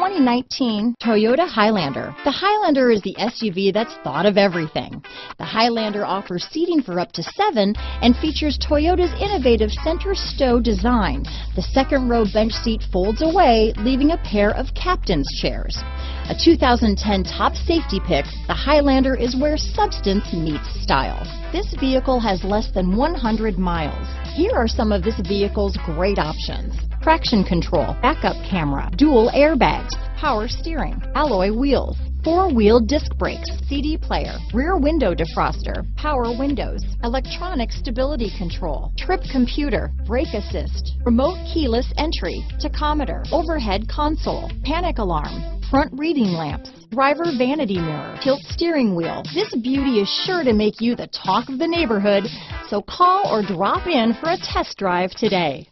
2019 Toyota Highlander. The Highlander is the SUV that's thought of everything. The Highlander offers seating for up to seven and features Toyota's innovative center stow design. The second row bench seat folds away, leaving a pair of captain's chairs. A 2010 top safety pick, the Highlander is where substance meets style. This vehicle has less than 100 miles. Here are some of this vehicle's great options. Traction control, backup camera, dual airbags, power steering, alloy wheels, four-wheel disc brakes, CD player, rear window defroster, power windows, electronic stability control, trip computer, brake assist, remote keyless entry, tachometer, overhead console, panic alarm, front reading lamps, driver vanity mirror, tilt steering wheel. This beauty is sure to make you the talk of the neighborhood, so call or drop in for a test drive today.